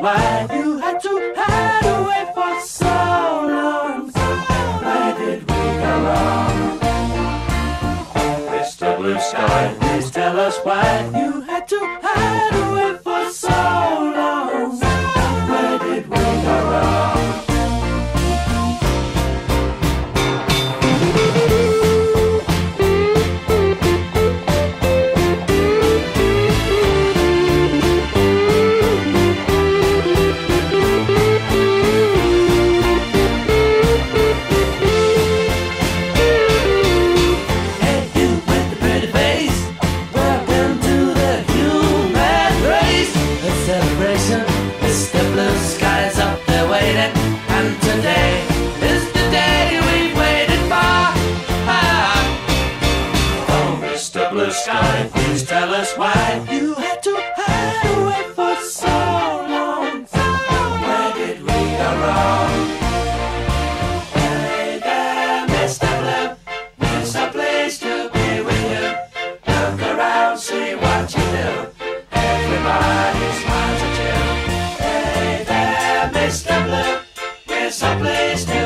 why you had to hide away for so long. Where did we go wrong? Mr. Blue Sky, please tell us why you us why you had to hide away for so long. Where did we go wrong? Hey there, Mr. Blue. It's a place to be with you. Look around, see what you do. Everybody smiles at you. Hey there, Mr. Blue. It's a place to